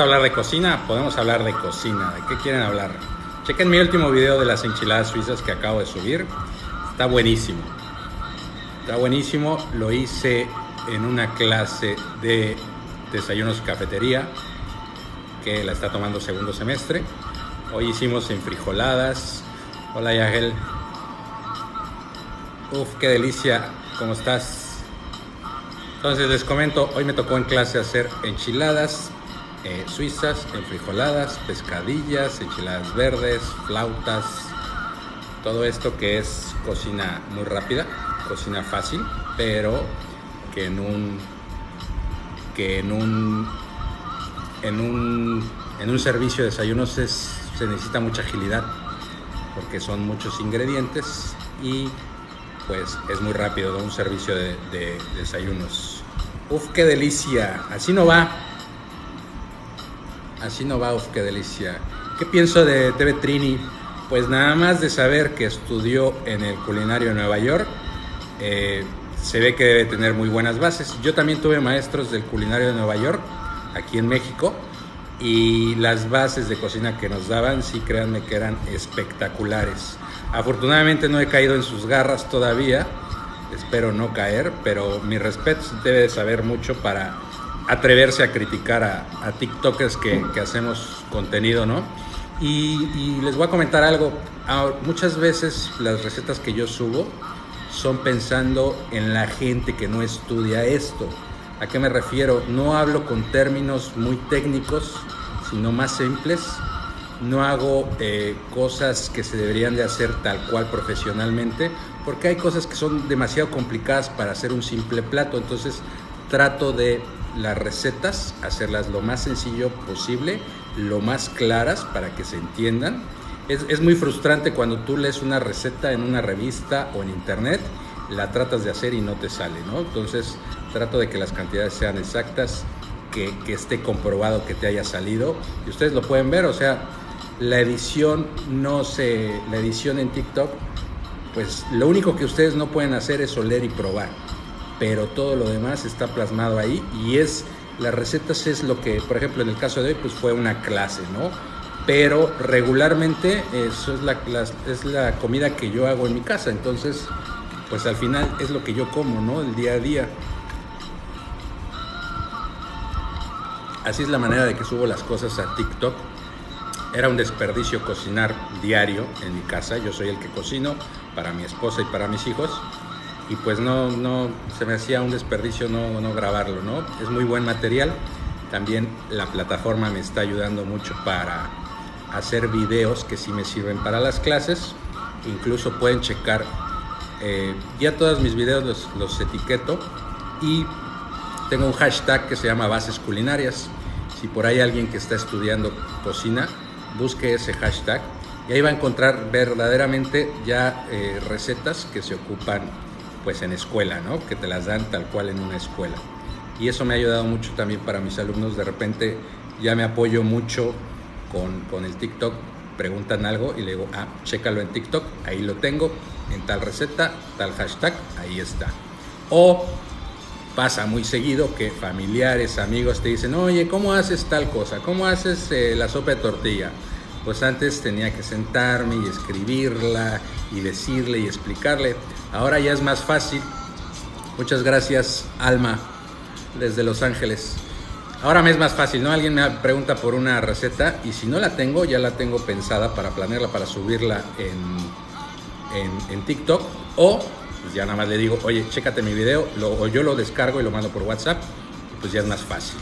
Hablar de cocina? Podemos hablar de cocina. ¿De qué quieren hablar? Chequen mi último video de las enchiladas suizas que acabo de subir. Está buenísimo. Está buenísimo. Lo hice en una clase de desayunos cafetería que la está tomando segundo semestre. Hoy hicimos enfrijoladas. Hola Yagel. Uf, qué delicia. ¿Cómo estás? Entonces les comento, hoy me tocó en clase hacer enchiladas eh, suizas, enfrijoladas, pescadillas, enchiladas verdes, flautas, todo esto que es cocina muy rápida, cocina fácil, pero que en un que en un en un en un servicio de desayunos es, se necesita mucha agilidad porque son muchos ingredientes y pues es muy rápido, un servicio de, de, desayunos. Uf, qué delicia. Así no va. Así no va, uf, qué delicia. ¿Qué pienso de TV Trini? Pues nada más de saber que estudió en el culinario de Nueva York, eh, se ve que debe tener muy buenas bases. Yo también tuve maestros del culinario de Nueva York, aquí en México, y las bases de cocina que nos daban, sí, créanme que eran espectaculares. Afortunadamente no he caído en sus garras todavía, espero no caer, pero mi respeto debe de saber mucho para atreverse a criticar a, a TikTokers que, que, hacemos contenido, ¿no? Y, y, les voy a comentar algo, ah, muchas veces las recetas que yo subo son pensando en la gente que no estudia esto. ¿A qué me refiero? No hablo con términos muy técnicos, sino más simples no hago eh, cosas que se deberían de hacer tal cual profesionalmente, porque hay cosas que son demasiado complicadas para hacer un simple plato, entonces trato de las recetas hacerlas lo más sencillo posible, lo más claras para que se entiendan. Es, es muy frustrante cuando tú lees una receta en una revista o en internet, la tratas de hacer y no te sale, ¿no? Entonces trato de que las cantidades sean exactas, que, que, esté comprobado que te haya salido. Y ustedes lo pueden ver, o sea, la edición no se. La edición en TikTok, pues lo único que ustedes no pueden hacer es oler y probar. Pero todo lo demás está plasmado ahí y es. Las recetas es lo que, por ejemplo, en el caso de hoy, pues fue una clase, ¿no? Pero regularmente eso es la, es la comida que yo hago en mi casa. Entonces, pues al final es lo que yo como, ¿no? El día a día. Así es la manera de que subo las cosas a TikTok. Era un desperdicio cocinar diario en mi casa. Yo soy el que cocino para mi esposa y para mis hijos. Y pues no, no se me hacía un desperdicio no, grabarlo, ¿no? Es muy buen material. También la plataforma me está ayudando mucho para hacer videos que sí me sirven para las clases. Incluso pueden checar, eh, ya todos mis videos los, los etiqueto y tengo un hashtag que se llama Bases Culinarias. Si por ahí alguien que está estudiando cocina, busque ese hashtag y ahí va a encontrar verdaderamente ya eh, recetas que se ocupan pues en escuela, ¿no? Que te las dan tal cual en una escuela. Y eso me ha ayudado mucho también para mis alumnos. De repente ya me apoyo mucho con, con el TikTok. Preguntan algo y le digo, ah, chécalo en TikTok, ahí lo tengo, en tal receta, tal hashtag, ahí está. O pasa muy seguido que familiares, amigos te dicen, oye, ¿cómo haces tal cosa? ¿Cómo haces eh, la sopa de tortilla? Pues antes tenía que sentarme y escribirla y decirle y explicarle. Ahora ya es más fácil. Muchas gracias, Alma, desde Los Ángeles. Ahora me es más fácil, ¿no? Alguien me pregunta por una receta y si no la tengo, ya la tengo pensada para planearla, para subirla en, en, TikTok o pues ya nada más le digo, oye, chécate mi video, o yo lo descargo y lo mando por WhatsApp, pues ya es más fácil.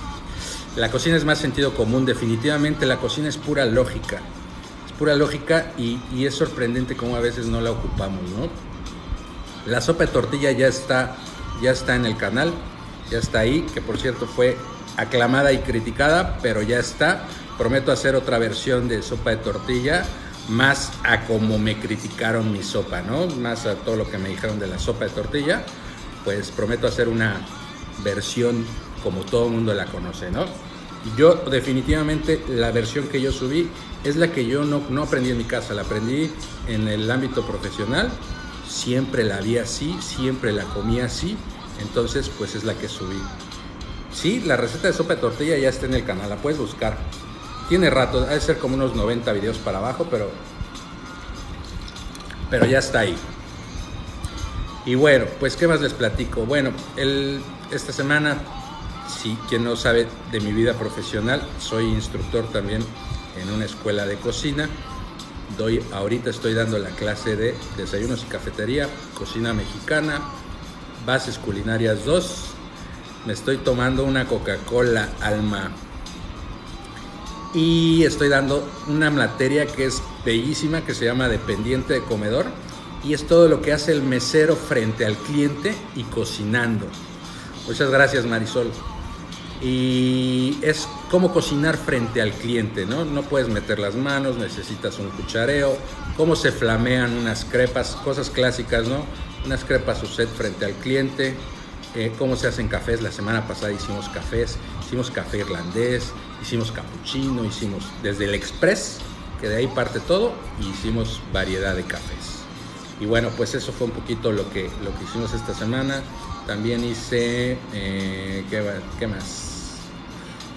La cocina es más sentido común, definitivamente la cocina es pura lógica, es pura lógica y, y es sorprendente cómo a veces no la ocupamos, ¿no? La sopa de tortilla ya está ya está en el canal, ya está ahí, que por cierto fue aclamada y criticada, pero ya está. Prometo hacer otra versión de sopa de tortilla, más a como me criticaron mi sopa, ¿no? Más a todo lo que me dijeron de la sopa de tortilla, pues prometo hacer una versión como todo el mundo la conoce, ¿no? Yo definitivamente la versión que yo subí es la que yo no, no aprendí en mi casa, la aprendí en el ámbito profesional, siempre la vi así, siempre la comí así, entonces pues es la que subí. Sí, la receta de sopa de tortilla ya está en el canal, la puedes buscar. Tiene rato, ha de ser como unos 90 videos para abajo, pero, pero ya está ahí. Y bueno, pues ¿qué más les platico? Bueno, el, esta semana, si quien no sabe de mi vida profesional, soy instructor también en una escuela de cocina. Doy, ahorita estoy dando la clase de desayunos y cafetería, cocina mexicana, bases culinarias 2. Me estoy tomando una Coca-Cola Alma. Y estoy dando una materia que es bellísima, que se llama Dependiente de Comedor. Y es todo lo que hace el mesero frente al cliente y cocinando. Muchas gracias Marisol. Y es cómo cocinar frente al cliente, ¿no? No puedes meter las manos, necesitas un cuchareo, cómo se flamean unas crepas, cosas clásicas, ¿no? Unas crepas set frente al cliente, eh, cómo se hacen cafés. La semana pasada hicimos cafés, hicimos café irlandés, hicimos cappuccino, hicimos desde el express, que de ahí parte todo, y hicimos variedad de cafés. Y bueno, pues eso fue un poquito lo que, lo que hicimos esta semana. También hice, eh, ¿qué, ¿qué, más?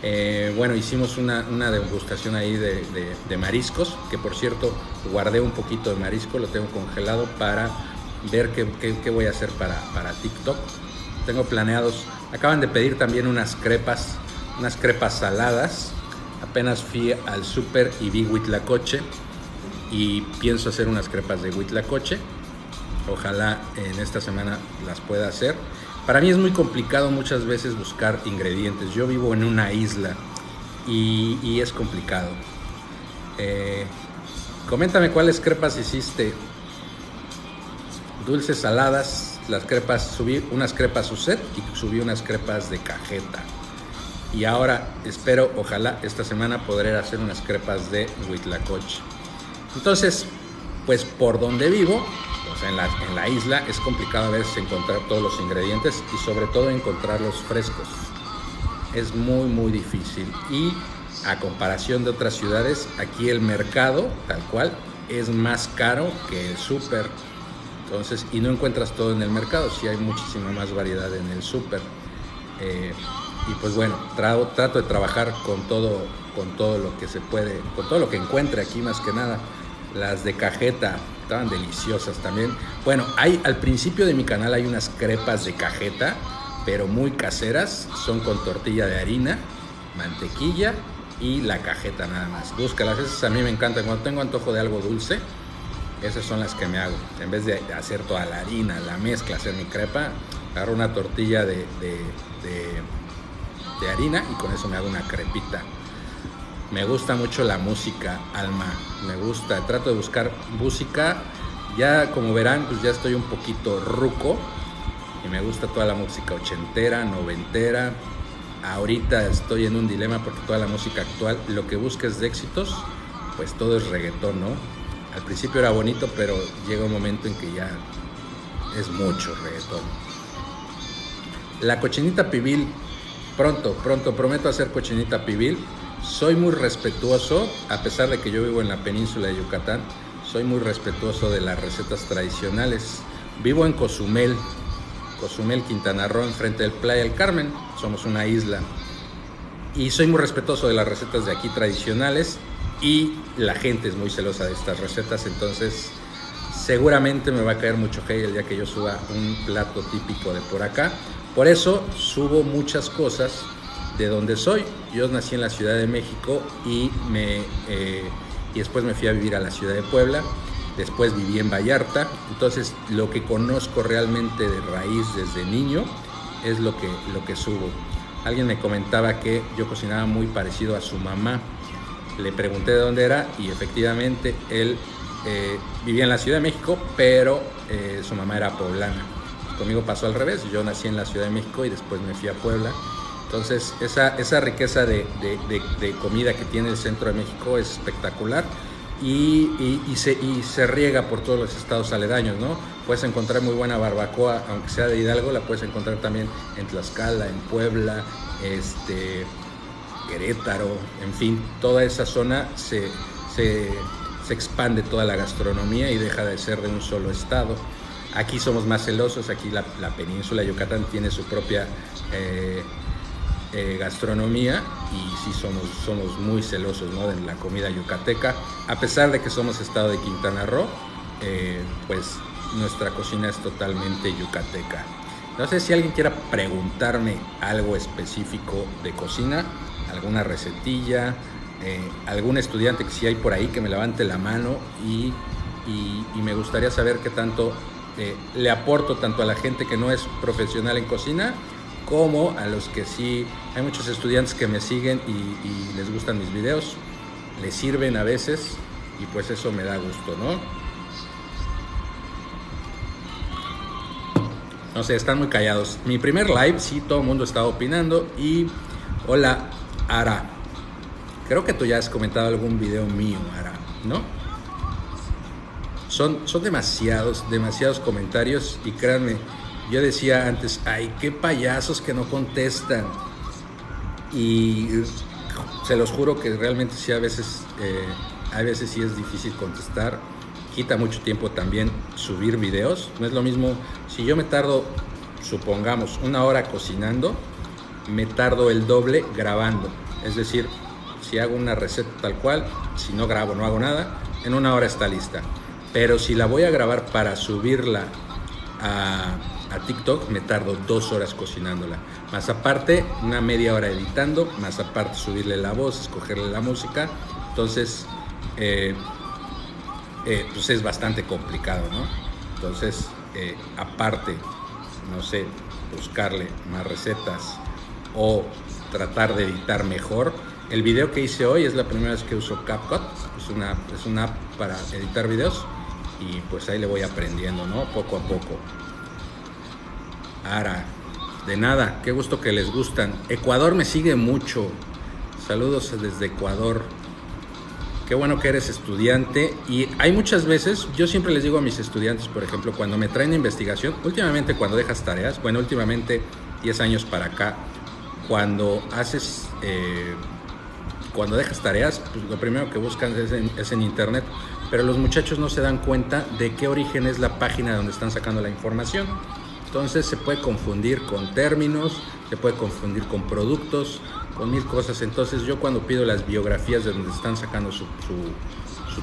Eh, bueno, hicimos una, una degustación ahí de, mariscos, que por cierto guardé un poquito de marisco, lo tengo congelado para ver qué, voy a hacer para, para, TikTok. Tengo planeados, acaban de pedir también unas crepas, unas crepas saladas. Apenas fui al súper y vi huitlacoche y pienso hacer unas crepas de huitlacoche. Ojalá en esta semana las pueda hacer. Para mí es muy complicado muchas veces buscar ingredientes. Yo vivo en una isla y, es complicado. Eh, coméntame cuáles crepas hiciste. Dulces saladas, las crepas, subí unas crepas Suset y subí unas crepas de cajeta. Y ahora espero, ojalá esta semana podré hacer unas crepas de huitlacoche. Entonces, pues por donde vivo, sea, en la, isla es complicado a veces encontrar todos los ingredientes y sobre todo encontrarlos frescos. Es muy, muy difícil. Y a comparación de otras ciudades, aquí el mercado, tal cual, es más caro que el súper. Entonces, y no encuentras todo en el mercado, sí hay muchísima más variedad en el súper. Eh, y pues bueno, trato de trabajar con todo, con todo lo que se puede, con todo lo que encuentre aquí más que nada. Las de cajeta estaban deliciosas también. Bueno, hay al principio de mi canal hay unas crepas de cajeta, pero muy caseras. Son con tortilla de harina, mantequilla y la cajeta nada más. Búscalas, esas a mí me encantan. Cuando tengo antojo de algo dulce, esas son las que me hago. En vez de hacer toda la harina, la mezcla, hacer mi crepa, agarro una tortilla de, de, de, de harina y con eso me hago una crepita. Me gusta mucho la música, Alma. Me gusta. Trato de buscar música. Ya como verán, pues ya estoy un poquito ruco. Y me gusta toda la música ochentera, noventera. Ahorita estoy en un dilema porque toda la música actual, lo que busques de éxitos, pues todo es reggaetón, ¿no? Al principio era bonito, pero llega un momento en que ya es mucho reggaetón. La cochinita pibil, pronto, pronto, prometo hacer cochinita pibil soy muy respetuoso, a pesar de que yo vivo en la península de Yucatán, soy muy respetuoso de las recetas tradicionales. Vivo en Cozumel, Cozumel, Quintana Roo, enfrente del Playa del Carmen, somos una isla. Y soy muy respetuoso de las recetas de aquí tradicionales y la gente es muy celosa de estas recetas, entonces seguramente me va a caer mucho hate el día que yo suba un plato típico de por acá. Por eso subo muchas cosas de donde soy. Yo nací en la Ciudad de México y, me, eh, y después me fui a vivir a la Ciudad de Puebla. Después viví en Vallarta. Entonces lo que conozco realmente de raíz desde niño es lo que, lo que subo. Alguien me comentaba que yo cocinaba muy parecido a su mamá. Le pregunté de dónde era y efectivamente él eh, vivía en la Ciudad de México, pero eh, su mamá era poblana. conmigo pasó al revés. Yo nací en la Ciudad de México y después me fui a Puebla. Entonces, esa, esa riqueza de, de, comida que tiene el centro de México es espectacular y, y, se, y, se, riega por todos los estados aledaños, ¿no? Puedes encontrar muy buena barbacoa, aunque sea de Hidalgo, la puedes encontrar también en Tlaxcala, en Puebla, este, Querétaro, en fin, toda esa zona se, se, se expande toda la gastronomía y deja de ser de un solo estado. Aquí somos más celosos, aquí la, la península de Yucatán tiene su propia eh, eh, gastronomía y sí somos, somos muy celosos ¿no? de la comida yucateca. A pesar de que somos estado de Quintana Roo, eh, pues nuestra cocina es totalmente yucateca. No sé si alguien quiera preguntarme algo específico de cocina, alguna recetilla, eh, algún estudiante que si hay por ahí que me levante la mano y, y me gustaría saber qué tanto le aporto tanto a la gente que no es profesional en cocina como a los que sí, hay muchos estudiantes que me siguen y, les gustan mis videos, les sirven a veces y pues eso me da gusto, ¿no? No sé, están muy callados. Mi primer live, sí, todo el mundo estaba opinando y hola, Ara. Creo que tú ya has comentado algún video mío, Ara, ¿no? Son, son demasiados, demasiados comentarios y créanme, yo decía antes, ay, qué payasos que no contestan. Y se los juro que realmente sí a veces, eh, a veces sí es difícil contestar. Quita mucho tiempo también subir videos. No es lo mismo, si yo me tardo, supongamos, una hora cocinando, me tardo el doble grabando. Es decir, si hago una receta tal cual, si no grabo, no hago nada, en una hora está lista. Pero si la voy a grabar para subirla a a TikTok me tardo dos horas cocinándola. Más aparte, una media hora editando, más aparte subirle la voz, escogerle la música. Entonces, eh, eh, pues es bastante complicado, ¿no? Entonces, eh, aparte, no sé, buscarle más recetas o tratar de editar mejor. El video que hice hoy es la primera vez que uso CapCut, es una, es una app para editar videos y pues ahí le voy aprendiendo, ¿no? Poco a poco. Ara, de nada, qué gusto que les gustan. Ecuador me sigue mucho. Saludos desde Ecuador. Qué bueno que eres estudiante. Y hay muchas veces, yo siempre les digo a mis estudiantes, por ejemplo, cuando me traen investigación, últimamente cuando dejas tareas, bueno, últimamente 10 años para acá, cuando haces, eh, cuando dejas tareas, pues lo primero que buscan es en, es en internet, pero los muchachos no se dan cuenta de qué origen es la página donde están sacando la información. Entonces se puede confundir con términos, se puede confundir con productos, con mil cosas. Entonces yo cuando pido las biografías de donde están sacando su,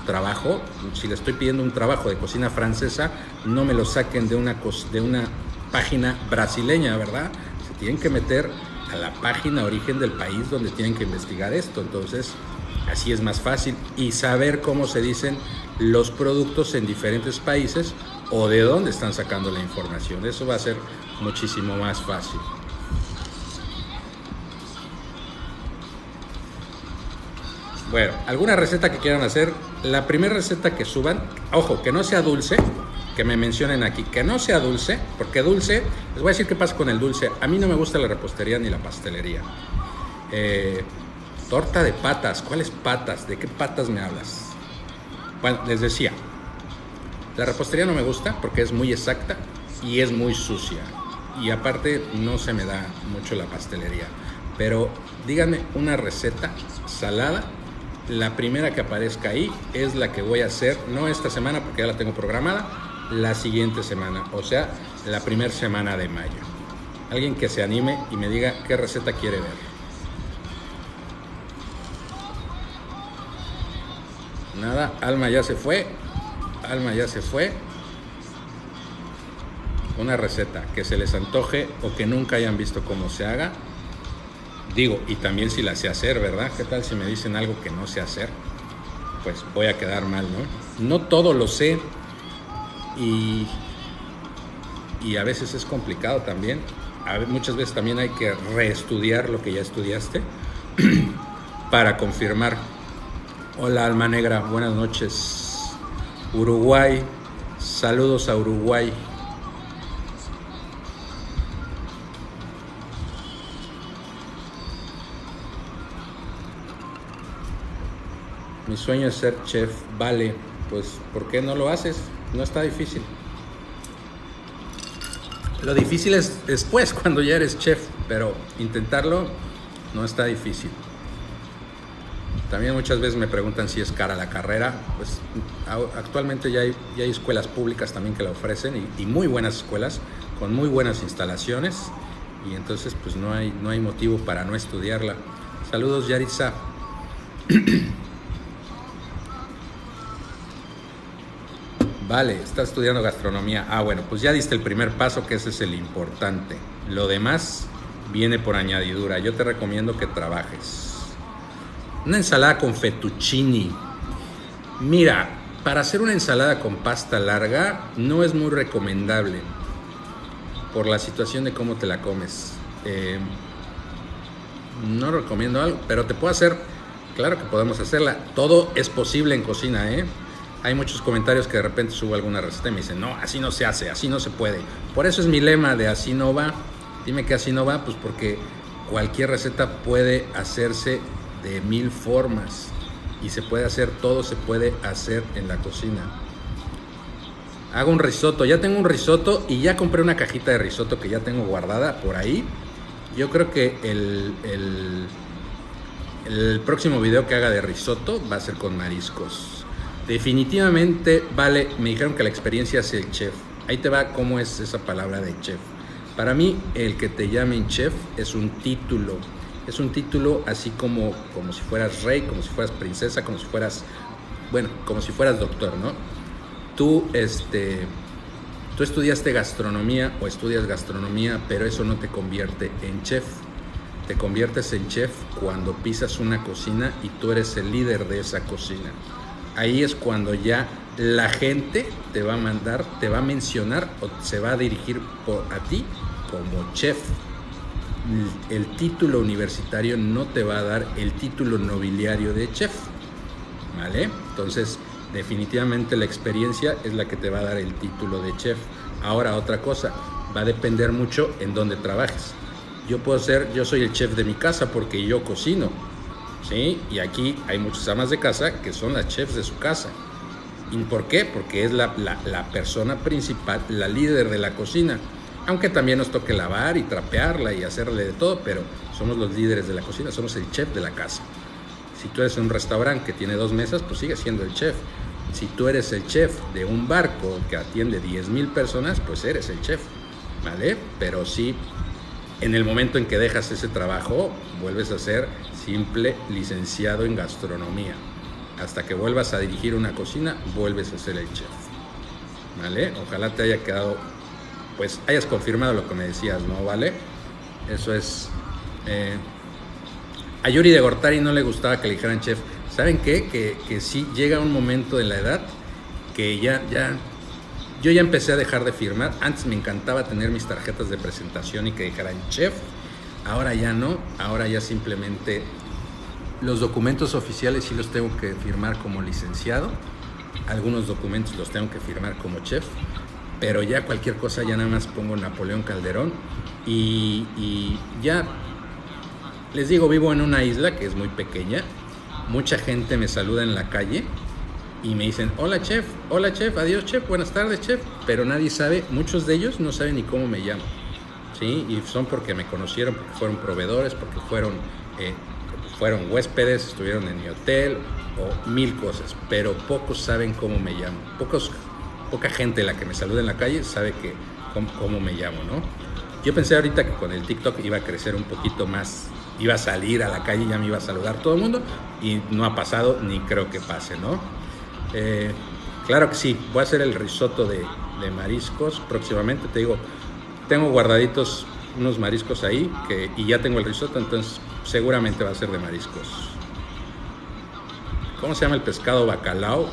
trabajo, si le estoy pidiendo un trabajo de cocina francesa, no me lo saquen de una, de una página brasileña, ¿verdad? Se tienen que meter a la página origen del país donde tienen que investigar esto. Entonces, así es más fácil. Y saber cómo se dicen los productos en diferentes países o de dónde están sacando la información. Eso va a ser muchísimo más fácil. Bueno, alguna receta que quieran hacer. La primera receta que suban, ojo, que no sea dulce, que me mencionen aquí, que no sea dulce, porque dulce, les voy a decir qué pasa con el dulce. A mí no me gusta la repostería ni la pastelería. Eh, torta de patas, ¿cuáles patas? ¿De qué patas me hablas? Bueno, les decía, la repostería no me gusta porque es muy exacta y es muy sucia. Y aparte no se me da mucho la pastelería. Pero díganme una receta salada. La primera que aparezca ahí es la que voy a hacer, no esta semana porque ya la tengo programada, la siguiente semana, o sea, la primera semana de mayo. Alguien que se anime y me diga qué receta quiere ver. Nada, Alma ya se fue. Alma ya se fue. Una receta que se les antoje o que nunca hayan visto cómo se haga. Digo, y también si la sé hacer, ¿verdad? ¿Qué tal si me dicen algo que no sé hacer? Pues voy a quedar mal, ¿no? No todo lo sé y, y a veces es complicado también. Muchas veces también hay que reestudiar lo que ya estudiaste para confirmar. Hola Alma Negra, buenas noches. Uruguay, saludos a Uruguay. Mi sueño es ser chef, vale, pues ¿por qué no lo haces? No está difícil. Lo difícil es después, cuando ya eres chef, pero intentarlo no está difícil. También muchas veces me preguntan si es cara la carrera. Pues actualmente ya hay, ya hay escuelas públicas también que la ofrecen y, muy buenas escuelas con muy buenas instalaciones y entonces pues no hay, no hay motivo para no estudiarla. Saludos Yaritza. Vale, estás estudiando gastronomía. Ah, bueno, pues ya diste el primer paso, que ese es el importante. Lo demás viene por añadidura. Yo te recomiendo que trabajes. Una ensalada con fettuccini. Mira, para hacer una ensalada con pasta larga no es muy recomendable por la situación de cómo te la comes. Eh, no recomiendo algo, pero te puedo hacer, claro que podemos hacerla. Todo es posible en cocina, ¿eh? hay muchos comentarios que de repente subo alguna receta y me dicen, no, así no se hace, así no se puede. Por eso es mi lema de así no va. Dime que así no va, pues porque cualquier receta puede hacerse de mil formas y se puede hacer, todo se puede hacer en la cocina. Hago un risotto, ya tengo un risotto y ya compré una cajita de risotto que ya tengo guardada por ahí. Yo creo que el, el, el próximo video que haga de risotto va a ser con mariscos Definitivamente, vale, me dijeron que la experiencia es el chef. Ahí te va cómo es esa palabra de chef. Para mí, el que te llamen chef es un título. Es un título así como, como si fueras rey, como si fueras princesa, como si fueras, bueno, como si fueras doctor, ¿no? Tú, este, tú estudiaste gastronomía o estudias gastronomía, pero eso no te convierte en chef. Te conviertes en chef cuando pisas una cocina y tú eres el líder de esa cocina ahí es cuando ya la gente te va a mandar, te va a mencionar o se va a dirigir por, a ti como chef. El, título universitario no te va a dar el título nobiliario de chef. ¿Vale? Entonces, definitivamente la experiencia es la que te va a dar el título de chef. Ahora, otra cosa, va a depender mucho en dónde trabajes. Yo puedo ser, yo soy el chef de mi casa porque yo cocino, ¿sí? Y aquí hay muchas amas de casa que son las chefs de su casa. ¿Y por qué? Porque es la, persona principal, la líder de la cocina. Aunque también nos toque lavar y trapearla y hacerle de todo, pero somos los líderes de la cocina, somos el chef de la casa. Si tú eres un restaurante que tiene dos mesas, pues sigue siendo el chef. Si tú eres el chef de un barco que atiende 10 mil personas, pues eres el chef, ¿vale? Pero sí, en el momento en que dejas ese trabajo, vuelves a ser simple licenciado en gastronomía. Hasta que vuelvas a dirigir una cocina, vuelves a ser el chef. ¿Vale? Ojalá te haya quedado, pues hayas confirmado lo que me decías, ¿no? ¿Vale? Eso es... Eh, a Yuri de Gortari no le gustaba que le dijeran chef. ¿Saben qué? Que, que sí llega un momento en la edad que ya, ya, yo ya empecé a dejar de firmar. Antes me encantaba tener mis tarjetas de presentación y que dijeran chef Ahora ya no, ahora ya simplemente los documentos oficiales sí los tengo que firmar como licenciado, algunos documentos los tengo que firmar como chef, pero ya cualquier cosa ya nada más pongo Napoleón Calderón y, ya les digo, vivo en una isla que es muy pequeña, mucha gente me saluda en la calle y me dicen, hola chef, hola chef, adiós chef, buenas tardes chef, pero nadie sabe, muchos de ellos no saben ni cómo me llamo. ¿sí? Y son porque me conocieron, porque fueron proveedores, porque fueron, eh, fueron huéspedes, estuvieron en mi hotel o mil cosas, pero pocos saben cómo me llamo. Pocos, poca gente la que me saluda en la calle sabe que, cómo, me llamo, ¿no? Yo pensé ahorita que con el TikTok iba a crecer un poquito más, iba a salir a la calle y ya me iba a saludar todo el mundo y no ha pasado ni creo que pase, ¿no? Eh, claro que sí, voy a hacer el risotto de, mariscos próximamente, te digo, tengo guardaditos unos mariscos ahí y ya tengo el risotto, entonces seguramente va a ser de mariscos. ¿Cómo se llama el pescado bacalao?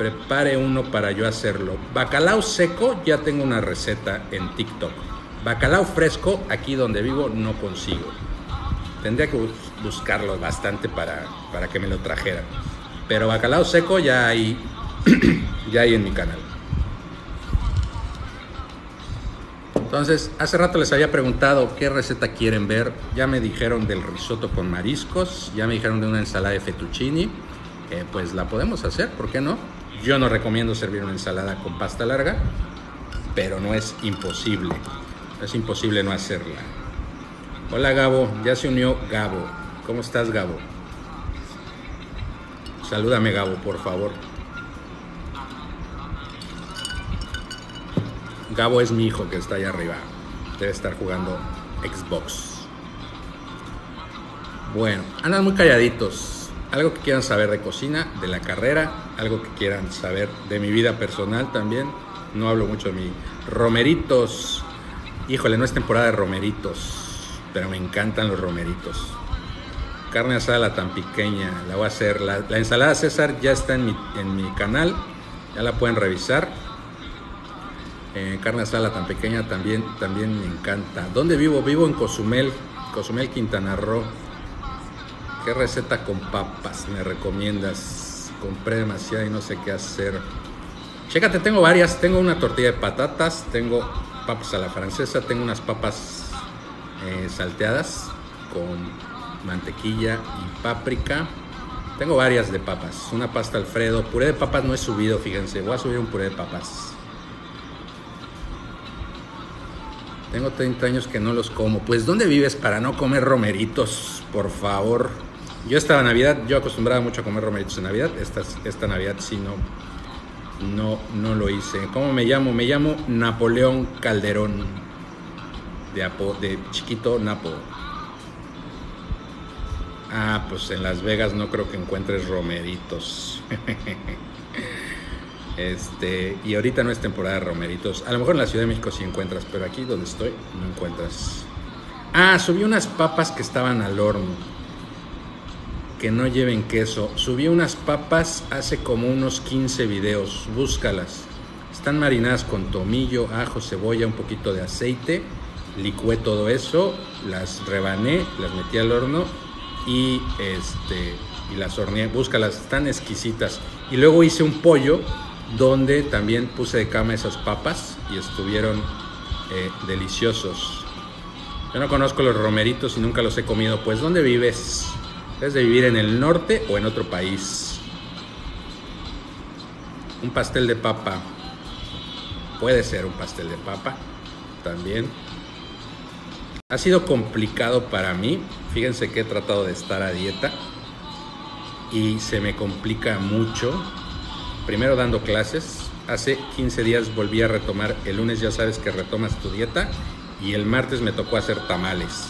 Prepare uno para yo hacerlo. Bacalao seco, ya tengo una receta en TikTok. Bacalao fresco, aquí donde vivo, no consigo. Tendría que buscarlo bastante para, para que me lo trajeran. Pero bacalao seco ya hay, ya hay en mi canal. Entonces, hace rato les había preguntado qué receta quieren ver. Ya me dijeron del risotto con mariscos, ya me dijeron de una ensalada de fettuccini. eh, pues la podemos hacer, ¿por qué no? Yo no recomiendo servir una ensalada con pasta larga, pero no es imposible. Es imposible no hacerla. Hola Gabo, ya se unió Gabo. ¿Cómo estás Gabo? Salúdame Gabo, por favor. Gabo es mi hijo que está allá arriba. Debe estar jugando Xbox. Bueno, andan muy calladitos. Algo que quieran saber de cocina, de la carrera, algo que quieran saber de mi vida personal también. No hablo mucho de mi romeritos. Híjole, no es temporada de romeritos, pero me encantan los romeritos. Carne asada tan pequeña, la voy a hacer. La, ensalada César ya está en mi, en mi canal, ya la pueden revisar eh, carne asada tan pequeña también, también me encanta. ¿Dónde vivo? Vivo en Cozumel, Cozumel, Quintana Roo. ¿Qué receta con papas me recomiendas? Compré demasiada y no sé qué hacer. Chécate, tengo varias. Tengo una tortilla de patatas, tengo papas a la francesa, tengo unas papas eh, salteadas con mantequilla y páprica. Tengo varias de papas. Una pasta Alfredo. Puré de papas no he subido, fíjense. Voy a subir un puré de papas. Tengo 30 años que no los como. Pues, ¿dónde vives para no comer romeritos? Por favor. Yo esta Navidad, yo acostumbraba mucho a comer romeritos en Navidad. Esta, esta Navidad sí no, no, no lo hice. ¿Cómo me llamo? Me llamo Napoleón Calderón. De, de chiquito Napo. Ah, pues en Las Vegas no creo que encuentres romeritos. Este, y ahorita no es temporada de romeritos. A lo mejor en la Ciudad de México sí encuentras, pero aquí donde estoy no encuentras. Ah, subí unas papas que estaban al horno. Que no lleven queso. Subí unas papas hace como unos 15 videos. Búscalas. Están marinadas con tomillo, ajo, cebolla, un poquito de aceite. Licué todo eso, las rebané, las metí al horno y este y las horneé. Búscalas, están exquisitas. Y luego hice un pollo donde también puse de cama esas papas y estuvieron eh, deliciosos. Yo no conozco los romeritos y nunca los he comido. Pues, ¿dónde vives? ¿Es de vivir en el norte o en otro país? Un pastel de papa. Puede ser un pastel de papa también. Ha sido complicado para mí. Fíjense que he tratado de estar a dieta y se me complica mucho primero dando clases. Hace 15 días volví a retomar, el lunes ya sabes que retomas tu dieta y el martes me tocó hacer tamales.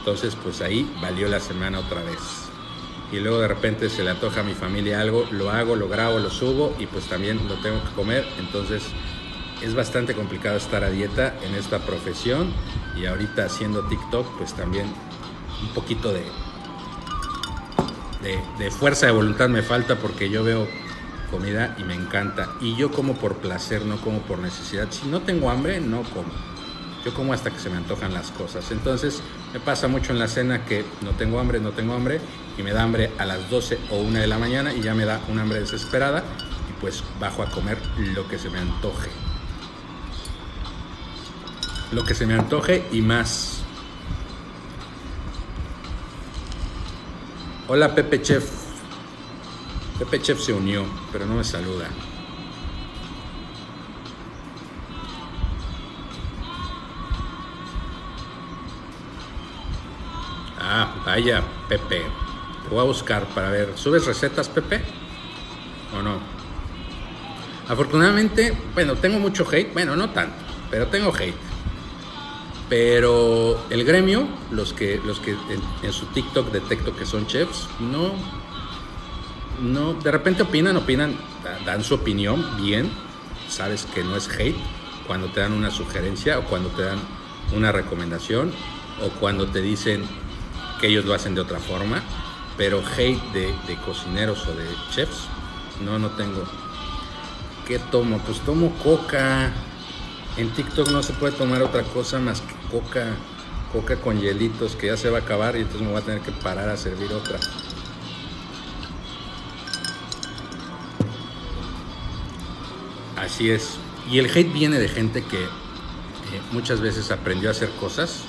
Entonces pues ahí valió la semana otra vez. Y luego de repente se le antoja a mi familia algo, lo hago, lo grabo, lo subo y pues también lo tengo que comer. Entonces es bastante complicado estar a dieta en esta profesión y ahorita haciendo TikTok pues también un poquito de, de, de fuerza de voluntad me falta porque yo veo comida y me encanta. Y yo como por placer, no como por necesidad. Si no tengo hambre, no como. Yo como hasta que se me antojan las cosas. Entonces me pasa mucho en la cena que no tengo hambre, no tengo hambre y me da hambre a las 12 o 1 de la mañana y ya me da un hambre desesperada y pues bajo a comer lo que se me antoje. Lo que se me antoje y más. Hola Pepe Chef, Pepe Chef se unió, pero no me saluda. Ah, vaya, Pepe. Te voy a buscar para ver. ¿Subes recetas, Pepe? ¿O no? Afortunadamente, bueno, tengo mucho hate. Bueno, no tanto, pero tengo hate. Pero el gremio, los que, los que en, en su TikTok detecto que son chefs, no, no, de repente opinan, opinan, dan su opinión bien, sabes que no es hate cuando te dan una sugerencia o cuando te dan una recomendación o cuando te dicen que ellos lo hacen de otra forma, pero hate de, cocineros o de chefs, no, no tengo. ¿Qué tomo? Pues tomo coca. En TikTok no se puede tomar otra cosa más que coca, coca con hielitos que ya se va a acabar y entonces me voy a tener que parar a servir otra. Así es. Y el hate viene de gente que eh, muchas veces aprendió a hacer cosas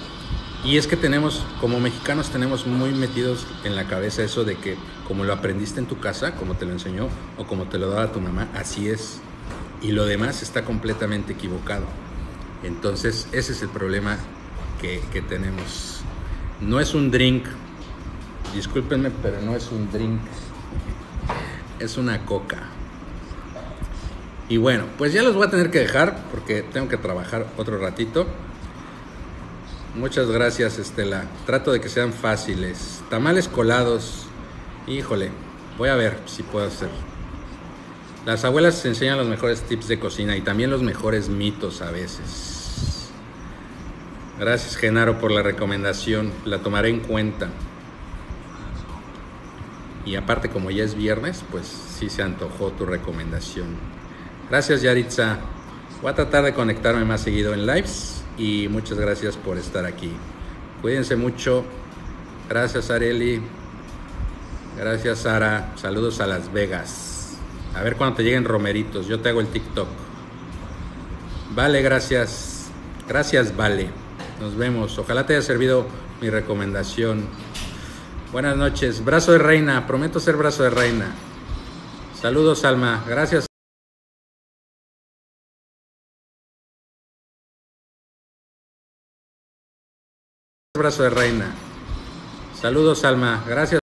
Y es que tenemos, como mexicanos, tenemos muy metidos en la cabeza eso de que como lo aprendiste en tu casa, como te lo enseñó o como te lo daba tu mamá, así es. Y lo demás está completamente equivocado. Entonces, ese es el problema que, que tenemos. No es un drink, discúlpenme, pero no es un drink, es una coca. Y bueno, pues ya los voy a tener que dejar porque tengo que trabajar otro ratito. Muchas gracias, Estela. Trato de que sean fáciles. Tamales colados. Híjole, voy a ver si puedo hacer. Las abuelas enseñan los mejores tips de cocina y también los mejores mitos a veces. Gracias, Genaro, por la recomendación. La tomaré en cuenta. Y aparte, como ya es viernes, pues sí se antojó tu recomendación. Gracias, Yaritza. Voy a tratar de conectarme más seguido en lives y muchas gracias por estar aquí. Cuídense mucho. Gracias Areli. Gracias Sara. Saludos a Las Vegas. A ver cuando te lleguen romeritos. Yo te hago el TikTok. Vale, gracias. Gracias, Vale. Nos vemos. Ojalá te haya servido mi recomendación. Buenas noches. Brazo de reina. Prometo ser brazo de reina. Saludos, Alma. Gracias. Brazo de reina. Saludos, Alma. Gracias.